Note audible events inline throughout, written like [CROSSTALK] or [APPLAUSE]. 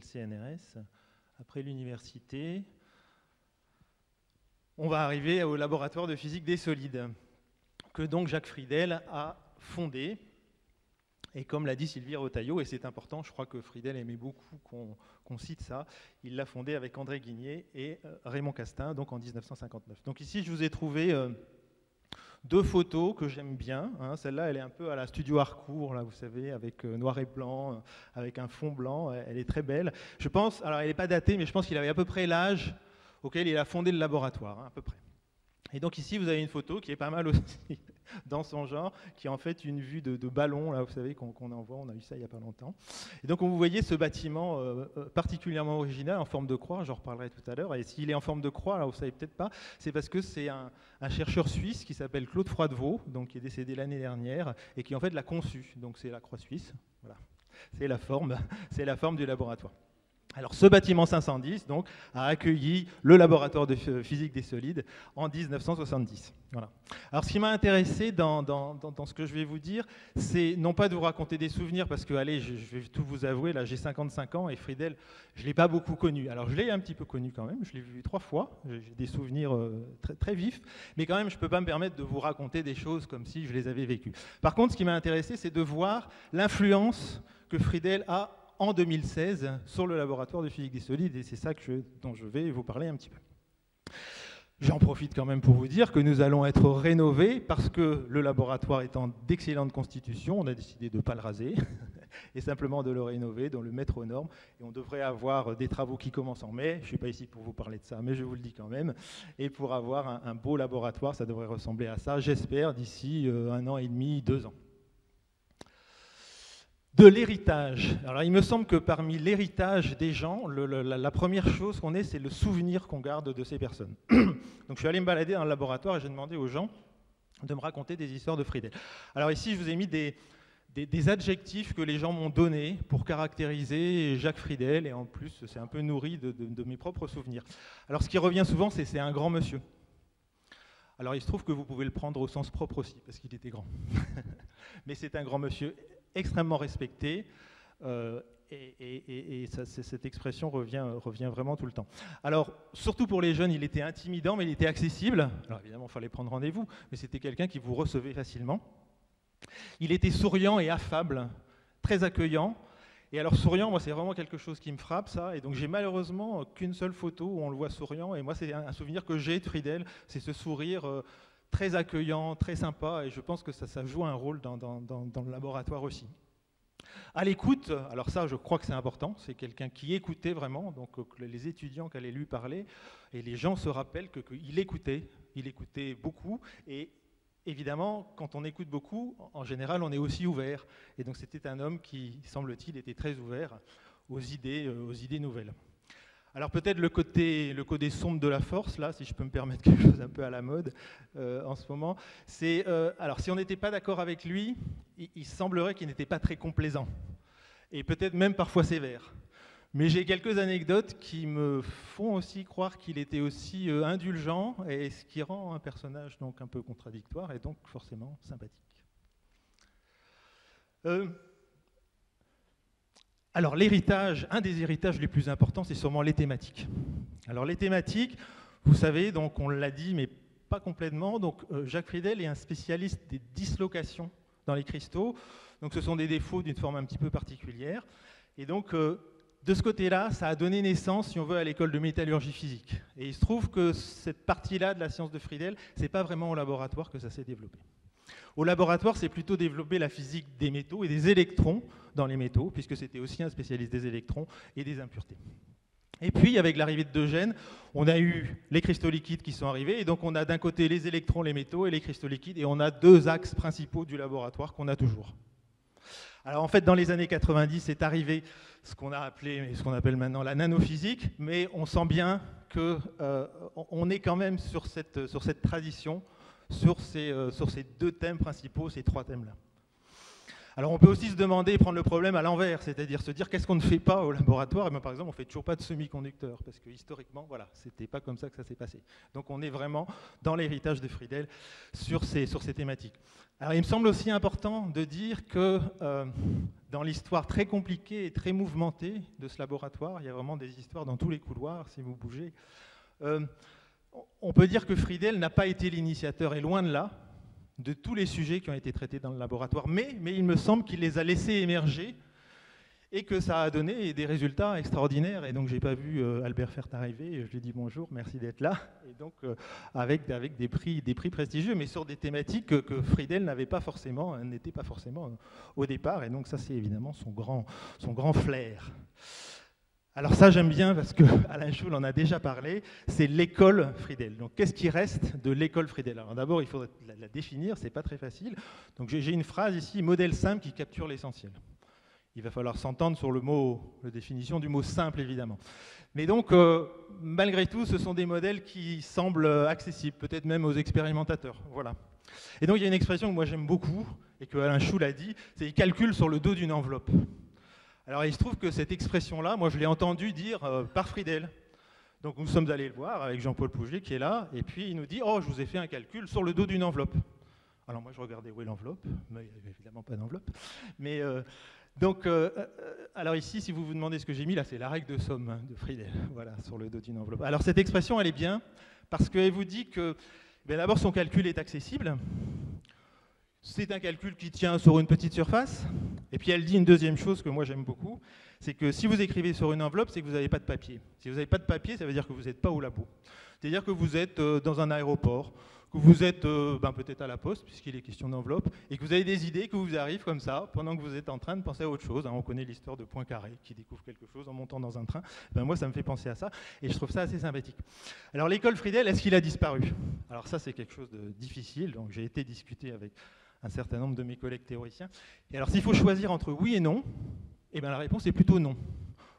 le CNRS, après l'université, on va arriver au laboratoire de physique des solides, que donc Jacques Friedel a fondé. Et comme l'a dit Sylvie Rotaillot, et c'est important, je crois que Friedel aimait beaucoup qu'on cite ça, il l'a fondé avec André Guigné et euh, Raymond Castin, donc en 1959. Donc ici, je vous ai trouvé euh, deux photos que j'aime bien. Hein. Celle-là, elle est un peu à la studio Harcourt, là, vous savez, avec euh, noir et blanc, avec un fond blanc. Elle est très belle. Je pense, alors elle n'est pas datée, mais je pense qu'il avait à peu près l'âge auquel il a fondé le laboratoire, hein, à peu près. Et donc ici, vous avez une photo qui est pas mal aussi dans son genre, qui est en fait une vue de, ballon, là, vous savez, qu'on envoie, on a eu ça il n'y a pas longtemps. Et donc vous voyez ce bâtiment euh, euh, particulièrement original en forme de croix, j'en reparlerai tout à l'heure. Et s'il est en forme de croix, là, vous savez peut-être pas, c'est parce que c'est un, chercheur suisse qui s'appelle Claude Froidevaux, donc qui est décédé l'année dernière, et qui en fait l'a conçu. Donc c'est la croix suisse, voilà. C'est la forme, [LAUGHS] c'est la forme du laboratoire. Alors ce bâtiment 510 donc, a accueilli le laboratoire de physique des solides en 1970. Voilà. Alors ce qui m'a intéressé dans, ce que je vais vous dire, c'est non pas de vous raconter des souvenirs, parce que allez, je, vais tout vous avouer, là j'ai 55 ans et Friedel, je ne l'ai pas beaucoup connu. Alors je l'ai un petit peu connu quand même, je l'ai vu trois fois, j'ai des souvenirs euh, très, très vifs, mais quand même je ne peux pas me permettre de vous raconter des choses comme si je les avais vécues. Par contre, ce qui m'a intéressé, c'est de voir l'influence que Friedel a en 2016 sur le laboratoire de physique des solides, et c'est ça que dont je vais vous parler un petit peu. J'en profite quand même pour vous dire que nous allons être rénovés parce que le laboratoire étant d'excellente constitution, on a décidé de ne pas le raser [LAUGHS] et simplement de le rénover, de le mettre aux normes. Et on devrait avoir des travaux qui commencent en mai. Je ne suis pas ici pour vous parler de ça, mais je vous le dis quand même. Et pour avoir un, un beau laboratoire, ça devrait ressembler à ça, j'espère, d'ici euh, un an et demi, deux ans de l'héritage. Alors il me semble que parmi l'héritage des gens, la, première chose qu'on ait, c'est le souvenir qu'on garde de ces personnes. [CLEARS THROAT] Donc je suis allé me balader dans le laboratoire et j'ai demandé aux gens de me raconter des histoires de Friedel. Alors ici, je vous ai mis des, adjectifs que les gens m'ont donnés pour caractériser Jacques Friedel, et en plus, c'est un peu nourri de, de, mes propres souvenirs. Alors ce qui revient souvent, c'est c'est un grand monsieur. Alors il se trouve que vous pouvez le prendre au sens propre aussi, parce qu'il était grand. [LAUGHS] Mais c'est un grand monsieur extrêmement respecté. Euh, et, cette expression revient, revient vraiment tout le temps. Alors, surtout pour les jeunes, il était intimidant, mais il était accessible. Alors évidemment, il fallait prendre rendez-vous, mais c'était quelqu'un qui vous recevait facilement. Il était souriant et affable, très accueillant. Et alors souriant, moi, c'est vraiment quelque chose qui me frappe, ça. Et donc j'ai malheureusement qu'une seule photo où on le voit souriant. Et moi, c'est un souvenir que j'ai de Friedel, c'est ce sourire euh, très accueillant, très sympa, et je pense que ça, joue un rôle dans, le laboratoire aussi. À l'écoute, alors ça je crois que c'est important, c'est quelqu'un qui écoutait vraiment, donc euh, les étudiants qui allaient lui parler, et les gens se rappellent qu'il écoutait, il écoutait beaucoup, et évidemment quand on écoute beaucoup, en général on est aussi ouvert, et donc c'était un homme qui, semble-t-il, était très ouvert aux idées, euh, aux idées nouvelles. Alors peut-être le côté, sombre de la force, là, si je peux me permettre [LAUGHS] quelque chose un peu à la mode euh, en ce moment, c'est, euh, alors si on n'était pas d'accord avec lui, il, semblerait qu'il n'était pas très complaisant, et peut-être même parfois sévère. Mais j'ai quelques anecdotes qui me font aussi croire qu'il était aussi euh, indulgent, et ce qui rend un personnage donc un peu contradictoire et donc forcément sympathique. Alors l'héritage, un des héritages les plus importants, c'est sûrement les thématiques. Alors les thématiques, vous savez, donc on l'a dit, mais pas complètement. Donc euh, Jacques Friedel est un spécialiste des dislocations dans les cristaux. Donc ce sont des défauts d'une forme un petit peu particulière. Et donc euh, de ce côté-là, ça a donné naissance, si on veut, à l'école de métallurgie physique. Et il se trouve que cette partie-là de la science de Friedel, c'est pas vraiment au laboratoire que ça s'est développé. Au laboratoire, c'est plutôt développer la physique des métaux et des électrons dans les métaux, puisque c'était aussi un spécialiste des électrons et des impuretés. Et puis, avec l'arrivée de Eugène, on a eu les cristaux liquides qui sont arrivés, et donc on a d'un côté les électrons, les métaux et les cristaux liquides, et on a deux axes principaux du laboratoire qu'on a toujours. Alors en fait, dans les années 90, c'est arrivé ce qu'on a appelé, ce qu'on appelle maintenant la nanophysique, mais on sent bien qu'on euh, est quand même sur cette tradition sur ces, euh, sur ces deux thèmes principaux, ces trois thèmes-là. Alors on peut aussi se demander prendre le problème à l'envers, c'est-à-dire se dire qu'est-ce qu'on ne fait pas au laboratoire? Et bien, Par exemple, on ne fait toujours pas de semi-conducteurs, parce que historiquement, voilà, c'était pas comme ça que ça s'est passé. Donc on est vraiment dans l'héritage de Friedel sur ces, sur ces thématiques. Alors il me semble aussi important de dire que euh, dans l'histoire très compliquée et très mouvementée de ce laboratoire. Il y a vraiment des histoires dans tous les couloirs, si vous bougez. Euh, on peut dire que Friedel n'a pas été l'initiateur, et loin de là, de tous les sujets qui ont été traités dans le laboratoire, mais, il me semble qu'il les a laissés émerger et que ça a donné des résultats extraordinaires. Et donc, j'ai pas vu euh, Albert Fert arriver. Je lui ai dit bonjour, merci d'être là. Et donc, euh, avec, des, prix, prestigieux, mais sur des thématiques que, Friedel n'avait pas forcément, n'était pas forcément au départ. Et donc, ça, c'est évidemment son grand flair. Alors ça, j'aime bien parce que [LAUGHS] Alain Schul en a déjà parlé. C'est l'école Friedel. Donc, qu'est-ce qui reste de l'école Friedel? Alors, d'abord, il faudrait la, définir. C'est pas très facile. Donc, j'ai une phrase ici modèle simple qui capture l'essentiel. Il va falloir s'entendre sur le mot, la définition du mot simple, évidemment. Mais donc, euh, malgré tout, ce sont des modèles qui semblent accessibles, peut-être même aux expérimentateurs. Voilà. Et donc, il y a une expression que moi j'aime beaucoup, et que Alain Chou l'a dit, c'est « calcul sur le dos d'une enveloppe ». Alors, il se trouve que cette expression-là, moi je l'ai entendue dire euh, par Friedel. Donc, nous sommes allés le voir avec Jean-Paul Pouget qui est là, et puis il nous dit « Oh, je vous ai fait un calcul sur le dos d'une enveloppe ». Alors moi, je regardais où est l'enveloppe, mais il n'y avait évidemment pas d'enveloppe. Mais... Euh, donc, euh, alors ici, si vous vous demandez ce que j'ai mis, là, c'est la règle de somme de Friedel, voilà, sur le dos d'une enveloppe. Alors, cette expression, elle est bien, parce qu'elle vous dit que, ben, d'abord, son calcul est accessible. C'est un calcul qui tient sur une petite surface. Et puis, elle dit une deuxième chose que moi, j'aime beaucoup, c'est que si vous écrivez sur une enveloppe, c'est que vous n'avez pas de papier. Si vous n'avez pas de papier, ça veut dire que vous n'êtes pas au labo. C'est-à-dire que vous êtes euh, dans un aéroport, que vous êtes euh, ben, peut-être à la poste, puisqu'il est question d'enveloppe, et que vous avez des idées qui vous arrivent comme ça, pendant que vous êtes en train de penser à autre chose. Hein. On connaît l'histoire de Poincaré, qui découvre quelque chose en montant dans un train. Ben, moi, ça me fait penser à ça, et je trouve ça assez sympathique. Alors, l'école Friedel, est-ce qu'il a disparu? Alors ça, c'est quelque chose de difficile, donc j'ai été discuté avec un certain nombre de mes collègues théoriciens. Et alors, s'il faut choisir entre oui et non, eh bien, la réponse est plutôt non.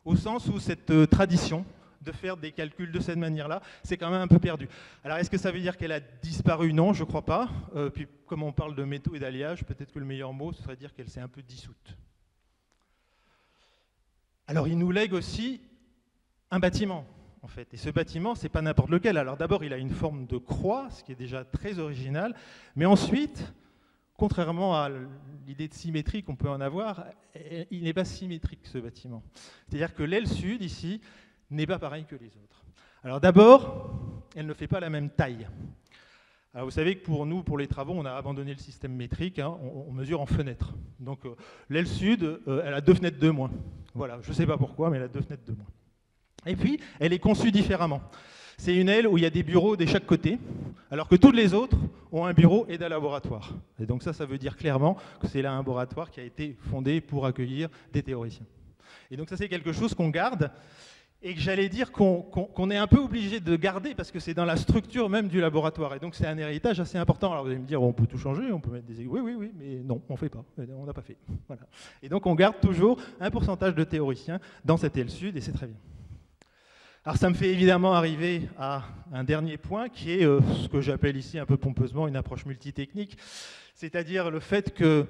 Au sens où cette euh, tradition, de faire des calculs de cette manière-là, c'est quand même un peu perdu. Alors est-ce que ça veut dire qu'elle a disparu? Non, je ne crois pas. Euh, puis comme on parle de métaux et d'alliage, peut-être que le meilleur mot, ce serait dire qu'elle s'est un peu dissoute. Alors il nous lègue aussi un bâtiment, en fait. Et ce bâtiment, c'est pas n'importe lequel. Alors d'abord, il a une forme de croix, ce qui est déjà très original. Mais ensuite, contrairement à l'idée de symétrie qu'on peut en avoir, il n'est pas symétrique ce bâtiment. C'est-à-dire que l'aile sud, ici, n'est pas pareille que les autres. Alors d'abord, elle ne fait pas la même taille. Alors vous savez que pour nous, pour les travaux, on a abandonné le système métrique, hein, on, mesure en fenêtres. Donc euh, l'aile sud, euh, elle a deux fenêtres de moins. Voilà, je ne sais pas pourquoi, mais elle a deux fenêtres de moins. Et puis, elle est conçue différemment. C'est une aile où il y a des bureaux de chaque côté, alors que toutes les autres ont un bureau et un laboratoire. Et donc ça, ça veut dire clairement que c'est là un laboratoire qui a été fondé pour accueillir des théoriciens. Et donc ça, c'est quelque chose qu'on garde et que j'allais dire qu'on est un peu obligé de garder parce que c'est dans la structure même du laboratoire. Et donc c'est un héritage assez important. Alors vous allez me dire, on peut tout changer, on peut mettre des... Oui, oui, oui, mais non, on ne fait pas. On n'a pas fait. Et donc on garde toujours un pourcentage de théoriciens dans cette aile sud et c'est très bien. Alors ça me fait évidemment arriver à un dernier point qui est euh, ce que j'appelle ici un peu pompeusement une approche multitechnique, c'est-à-dire le fait que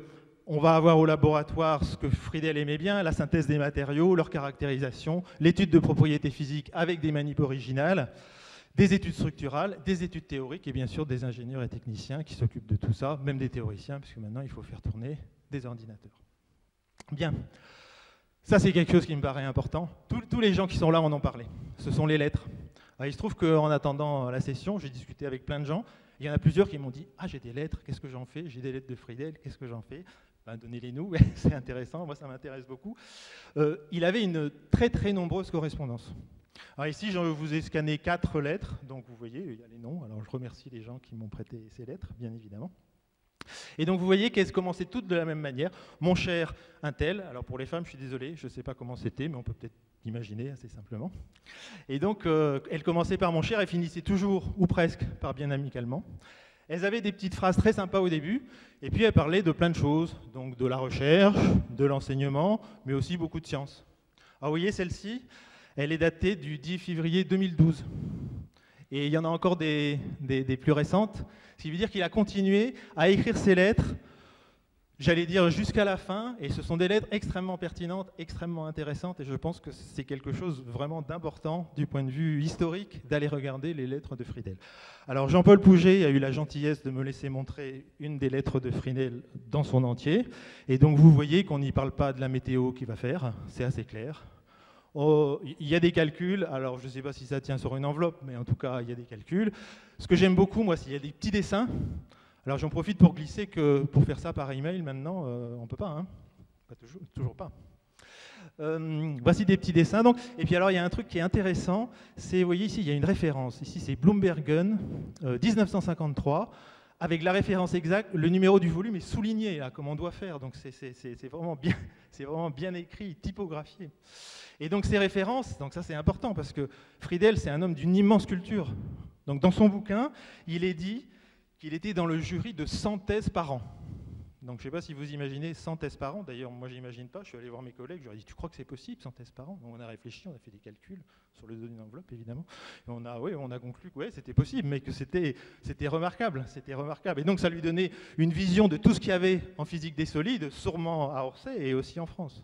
on va avoir au laboratoire ce que Friedel aimait bien, la synthèse des matériaux, leur caractérisation, l'étude de propriétés physiques avec des manips originales, des études structurales, des études théoriques et bien sûr des ingénieurs et techniciens qui s'occupent de tout ça, même des théoriciens, puisque maintenant il faut faire tourner des ordinateurs. Bien, ça c'est quelque chose qui me paraît important. Tous, les gens qui sont là en ont parlé. Ce sont les lettres. il se trouve qu'en attendant la session, j'ai discuté avec plein de gens. Il y en a plusieurs qui m'ont dit Ah, j'ai des lettres, qu'est-ce que j'en fais? J'ai des lettres de Friedel, qu'est-ce que j'en fais? Ben, Donnez-les nous, [LAUGHS] c'est intéressant, moi ça m'intéresse beaucoup. Euh, il avait une très très nombreuse correspondance. Ici, je vous ai scanné quatre lettres, donc vous voyez, il y a les noms. Alors je remercie les gens qui m'ont prêté ces lettres, bien évidemment. Et donc vous voyez qu'elles commençaient toutes de la même manière. Mon cher Intel, alors pour les femmes, je suis désolé, je ne sais pas comment c'était, mais on peut peut-être imaginer assez simplement. Et donc euh, elles commençaient par mon cher et finissaient toujours, ou presque, par bien amicalement. Elles avaient des petites phrases très sympas au début, et puis elles parlaient de plein de choses, donc de la recherche, de l'enseignement, mais aussi beaucoup de sciences. Alors vous voyez celle-ci, elle est datée du 10 février 2012. Et il y en a encore des, plus récentes, ce qui veut dire qu'il a continué à écrire ses lettres j'allais dire jusqu'à la fin, et ce sont des lettres extrêmement pertinentes, extrêmement intéressantes, et je pense que c'est quelque chose vraiment d'important du point de vue historique d'aller regarder les lettres de Friedel. Alors Jean-Paul Pouget a eu la gentillesse de me laisser montrer une des lettres de Friedel dans son entier, et donc vous voyez qu'on n'y parle pas de la météo qu'il va faire, c'est assez clair. Oh, il y a des calculs, alors je ne sais pas si ça tient sur une enveloppe, mais en tout cas il y a des calculs. Ce que j'aime beaucoup, moi, c'est qu'il y a des petits dessins. Alors j'en profite pour glisser que pour faire ça par email maintenant, euh, on ne peut pas, hein toujours, pas. Euh, voici des petits dessins. Donc. Et puis alors il y a un truc qui est intéressant, c'est, vous voyez ici, il y a une référence. Ici c'est Bloombergen, 1953, euh, avec la référence exacte, le numéro du volume est souligné, là, comme on doit faire. Donc [LAUGHS] c'est vraiment, bien, écrit, typographié. Et donc ces références, donc ça c'est important, parce que Friedel, c'est un homme d'une immense culture. Donc dans son bouquin, il est dit qu'il était dans le jury de 100 thèses par an. Donc je ne sais pas si vous imaginez 100 thèses par an. D'ailleurs, moi, je n'imagine pas. Je suis allé voir mes collègues. Je leur ai dit Tu crois que c'est possible 100 thèses par an? On a réfléchi, on a fait des calculs sur le dos d'une enveloppe, évidemment. Et on a, oui, on a conclu que ouais, c'était possible, mais que c'était remarquable. C'était remarquable. Et donc, ça lui donnait une vision de tout ce qu'il y avait en physique des solides, sûrement à Orsay et aussi en France.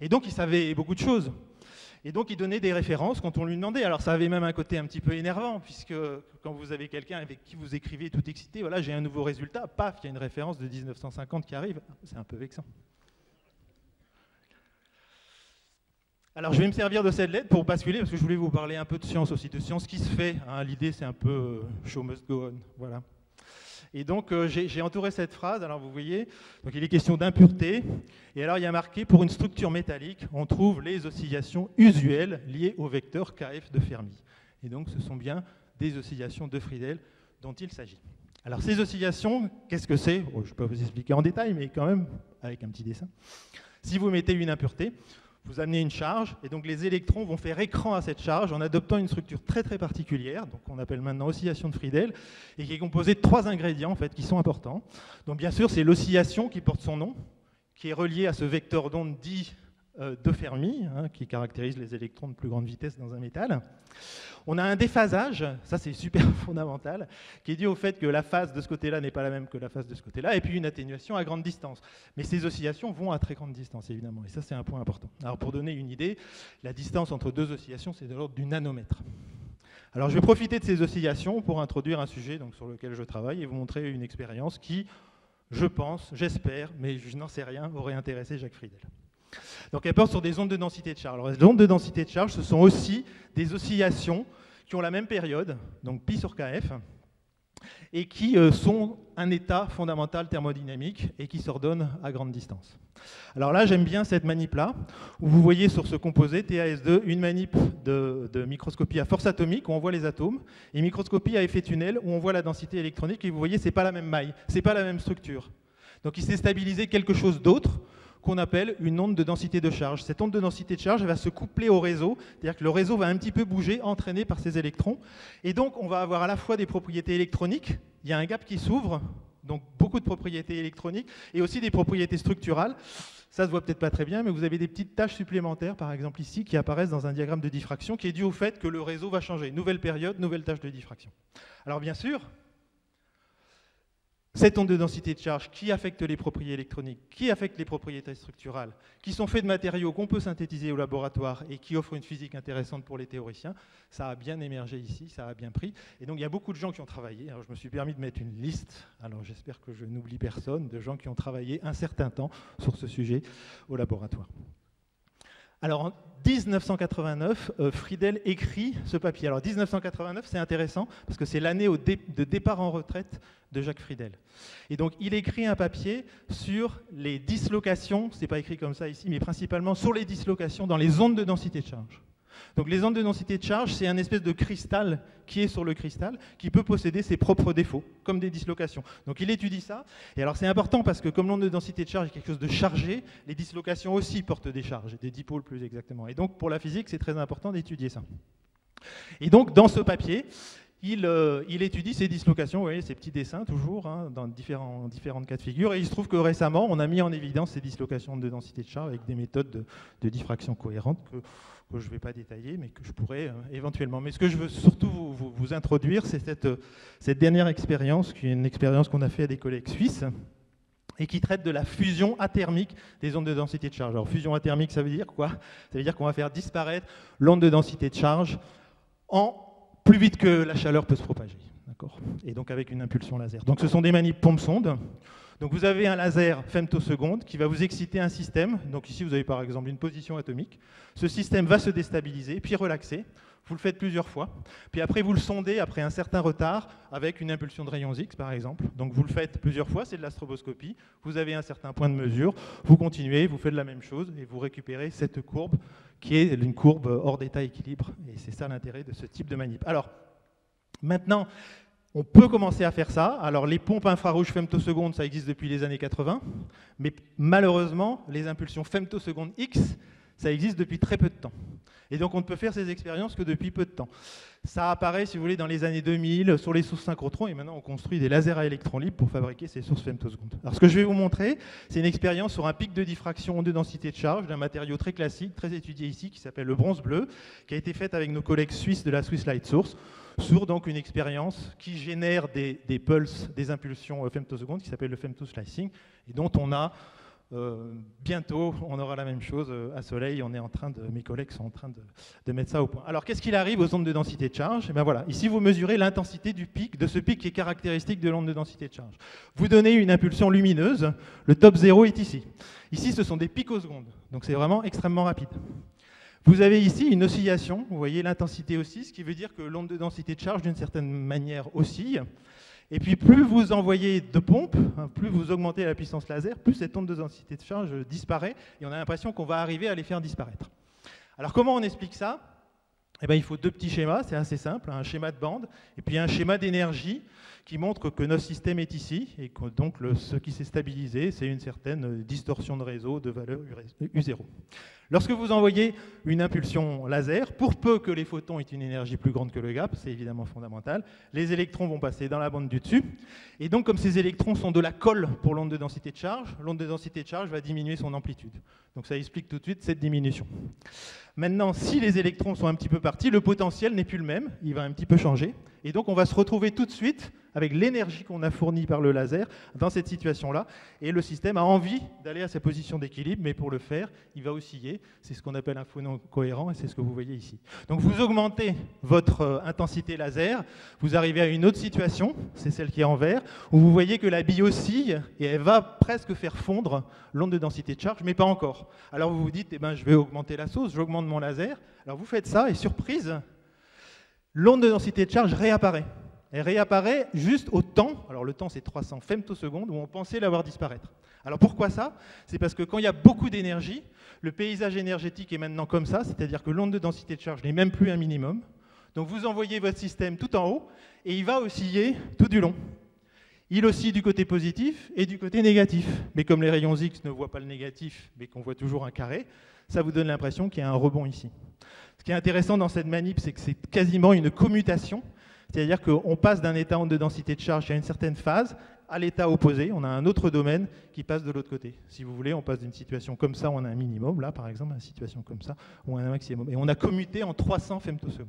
Et donc, il savait beaucoup de choses. Et donc, il donnait des références quand on lui demandait. Alors, ça avait même un côté un petit peu énervant, puisque quand vous avez quelqu'un avec qui vous écrivez tout excité, voilà, j'ai un nouveau résultat, paf, il y a une référence de 1950 qui arrive. C'est un peu vexant. Alors, je vais me servir de cette lettre pour basculer, parce que je voulais vous parler un peu de science aussi, de science qui se fait. Hein. L'idée, c'est un peu euh, show must go on. Voilà. Et donc euh, j'ai entouré cette phrase, alors vous voyez, donc il est question d'impureté, et alors il y a marqué, pour une structure métallique, on trouve les oscillations usuelles liées au vecteur KF de Fermi. Et donc ce sont bien des oscillations de Friedel dont il s'agit. Alors ces oscillations, qu'est-ce que c'est? Je ne vais pas vous expliquer en détail, mais quand même avec un petit dessin. Si vous mettez une impureté, vous amenez une charge, et donc les électrons vont faire écran à cette charge en adoptant une structure très très particulière, donc on appelle maintenant oscillation de Friedel, et qui est composée de trois ingrédients qui sont importants. Donc bien sûr, c'est l'oscillation qui porte son nom, qui est reliée à ce vecteur d'onde dit de Fermi, hein, qui caractérise les électrons de plus grande vitesse dans un métal. On a un déphasage, ça c'est super [LAUGHS] fondamental, qui est dû au fait que la phase de ce côté-là n'est pas la même que la phase de ce côté-là, et puis une atténuation à grande distance. Mais ces oscillations vont à très grande distance, évidemment, et ça c'est un point important. Alors pour donner une idée, la distance entre deux oscillations, c'est de l'ordre du nanomètre. Alors je vais profiter de ces oscillations pour introduire un sujet donc, sur lequel je travaille et vous montrer une expérience qui, je pense, j'espère, mais je n'en sais rien, aurait intéressé Jacques Friedel. Donc elle porte sur des ondes de densité de charge. les ondes de densité de charge, ce sont aussi des oscillations qui ont la même période, donc pi sur kf, et qui euh, sont un état fondamental thermodynamique et qui s'ordonnent à grande distance. Alors là, j'aime bien cette manip-là, où vous voyez sur ce composé TAS2 une manip de, de, microscopie à force atomique, où on voit les atomes, et microscopie à effet tunnel, où on voit la densité électronique, et vous voyez, c'est pas la même maille, c'est pas la même structure. Donc il s'est stabilisé quelque chose d'autre, qu'on appelle une onde de densité de charge. Cette onde de densité de charge va se coupler au réseau, c'est-à-dire que le réseau va un petit peu bouger, entraîné par ces électrons. Et donc, on va avoir à la fois des propriétés électroniques, il y a un gap qui s'ouvre, donc beaucoup de propriétés électroniques, et aussi des propriétés structurales. Ça se voit peut-être pas très bien, mais vous avez des petites tâches supplémentaires, par exemple ici, qui apparaissent dans un diagramme de diffraction, qui est dû au fait que le réseau va changer. Nouvelle période, nouvelle tâche de diffraction. Alors bien sûr, cette onde de densité de charge qui affecte les propriétés électroniques, qui affecte les propriétés structurales, qui sont faits de matériaux qu'on peut synthétiser au laboratoire et qui offrent une physique intéressante pour les théoriciens, ça a bien émergé ici, ça a bien pris. Et donc il y a beaucoup de gens qui ont travaillé. Alors je me suis permis de mettre une liste, alors j'espère que je n'oublie personne, de gens qui ont travaillé un certain temps sur ce sujet au laboratoire. Alors en 1989, euh, Friedel écrit ce papier. Alors 1989, c'est intéressant parce que c'est l'année de départ en retraite de Jacques Friedel. Et donc il écrit un papier sur les dislocations, c'est pas écrit comme ça ici, mais principalement sur les dislocations dans les ondes de densité de charge. Donc les ondes de densité de charge, c'est un espèce de cristal qui est sur le cristal, qui peut posséder ses propres défauts, comme des dislocations. Donc il étudie ça. Et alors c'est important parce que comme l'onde de densité de charge est quelque chose de chargé, les dislocations aussi portent des charges, des dipôles plus exactement. Et donc pour la physique, c'est très important d'étudier ça. Et donc dans ce papier, il, euh, étudie ces dislocations, vous voyez, ces petits dessins toujours, hein, dans différents, différentes cas de figure. Et il se trouve que récemment, on a mis en évidence ces dislocations de densité de charge avec des méthodes de, diffraction cohérente que je ne vais pas détailler, mais que je pourrais euh, éventuellement. Mais ce que je veux surtout vous, introduire, c'est cette, cette, dernière expérience, qui est une expérience qu'on a fait à des collègues suisses, et qui traite de la fusion athermique des ondes de densité de charge. Alors fusion athermique, ça veut dire quoi? Ça veut dire qu'on va faire disparaître l'onde de densité de charge en plus vite que la chaleur peut se propager. Et donc avec une impulsion laser. Donc ce sont des manips pompe-sonde. Donc vous avez un laser femtoseconde qui va vous exciter un système. Donc ici vous avez par exemple une position atomique. Ce système va se déstabiliser, puis relaxer. Vous le faites plusieurs fois. Puis après, vous le sondez après un certain retard avec une impulsion de rayons X, par exemple. Donc vous le faites plusieurs fois, c'est de l'astroboscopie. Vous avez un certain point de mesure. Vous continuez, vous faites la même chose et vous récupérez cette courbe qui est une courbe hors d'état équilibre. Et c'est ça l'intérêt de ce type de manip. Alors, maintenant, on peut commencer à faire ça. Alors les pompes infrarouges femtosecondes, ça existe depuis les années 80, mais malheureusement, les impulsions femtosecondes X, ça existe depuis très peu de temps. Et donc on ne peut faire ces expériences que depuis peu de temps. Ça apparaît, si vous voulez, dans les années 2000 sur les sources synchrotrons, et maintenant on construit des lasers à électrons libres pour fabriquer ces sources femtosecondes. Alors ce que je vais vous montrer, c'est une expérience sur un pic de diffraction de densité de charge d'un matériau très classique, très étudié ici, qui s'appelle le bronze bleu, qui a été faite avec nos collègues suisses de la Swiss Light Source sur donc une expérience qui génère des, pulses, des impulsions euh, femtosecondes, qui s'appelle le femtoslicing, et dont on a euh, bientôt, on aura la même chose euh, à Soleil. On est en train de, mes collègues sont en train de, mettre ça au point. Alors, qu'est-ce qu'il arrive aux ondes de densité de charge? Et eh bien voilà, ici vous mesurez l'intensité du pic, de ce pic qui est caractéristique de l'onde de densité de charge. Vous donnez une impulsion lumineuse, le top 0 est ici. Ici, ce sont des picosecondes, donc c'est vraiment extrêmement rapide. Vous avez ici une oscillation, vous voyez l'intensité aussi, ce qui veut dire que l'onde de densité de charge, d'une certaine manière, oscille. Et puis plus vous envoyez de pompes, hein, plus vous augmentez la puissance laser, plus cette onde de densité de charge disparaît, et on a l'impression qu'on va arriver à les faire disparaître. Alors comment on explique ça? Eh bien, il faut deux petits schémas, c'est assez simple, un schéma de bande et puis un schéma d'énergie qui montre que notre système est ici et que donc ce qui s'est stabilisé, c'est une certaine distorsion de réseau de valeur U0. Lorsque vous envoyez une impulsion laser, pour peu que les photons aient une énergie plus grande que le gap, c'est évidemment fondamental, les électrons vont passer dans la bande du dessus. Et donc, comme ces électrons sont de la colle pour l'onde de densité de charge, l'onde de densité de charge va diminuer son amplitude. Donc ça explique tout de suite cette diminution. Maintenant, si les électrons sont un petit peu partis, le potentiel n'est plus le même, il va un petit peu changer. Et donc on va se retrouver tout de suite avec l'énergie qu'on a fournie par le laser dans cette situation-là. Et le système a envie d'aller à sa position d'équilibre, mais pour le faire, il va osciller. C'est ce qu'on appelle un phonon cohérent, et c'est ce que vous voyez ici. Donc vous augmentez votre euh, intensité laser, vous arrivez à une autre situation, c'est celle qui est en vert, où vous voyez que la bille oscille, et elle va presque faire fondre l'onde de densité de charge, mais pas encore. Alors vous vous dites, eh ben, je vais augmenter la sauce, j'augmente mon laser. Alors vous faites ça, et surprise, l'onde de densité de charge réapparaît. Elle réapparaît juste au temps, alors le temps c'est 300 femtosecondes, où on pensait la voir disparaître. Alors pourquoi ça? C'est parce que quand il y a beaucoup d'énergie, le paysage énergétique est maintenant comme ça, c'est-à-dire que l'onde de densité de charge n'est même plus un minimum. Donc vous envoyez votre système tout en haut, et il va osciller tout du long. Il oscille du côté positif et du côté négatif. Mais comme les rayons X ne voient pas le négatif, mais qu'on voit toujours un carré, ça vous donne l'impression qu'il y a un rebond ici. Ce qui est intéressant dans cette manip, c'est que c'est quasiment une commutation, c'est-à-dire qu'on passe d'un état de densité de charge à une certaine phase à l'état opposé, on a un autre domaine qui passe de l'autre côté. Si vous voulez, on passe d'une situation comme ça, où on a un minimum, là par exemple, à une situation comme ça, où on a un maximum. Et on a commuté en 300 femtosecondes.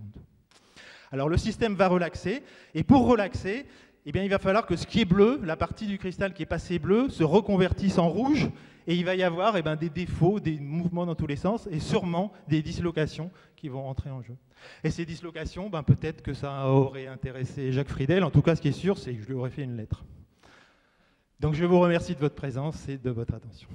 Alors le système va relaxer, et pour relaxer, eh bien, il va falloir que ce qui est bleu, la partie du cristal qui est passée bleu, se reconvertisse en rouge, et il va y avoir eh bien, des défauts, des mouvements dans tous les sens, et sûrement des dislocations qui vont entrer en jeu. Et ces dislocations, ben, peut-être que ça aurait intéressé Jacques Friedel. En tout cas, ce qui est sûr, c'est que je lui aurais fait une lettre. Donc je vous remercie de votre présence et de votre attention.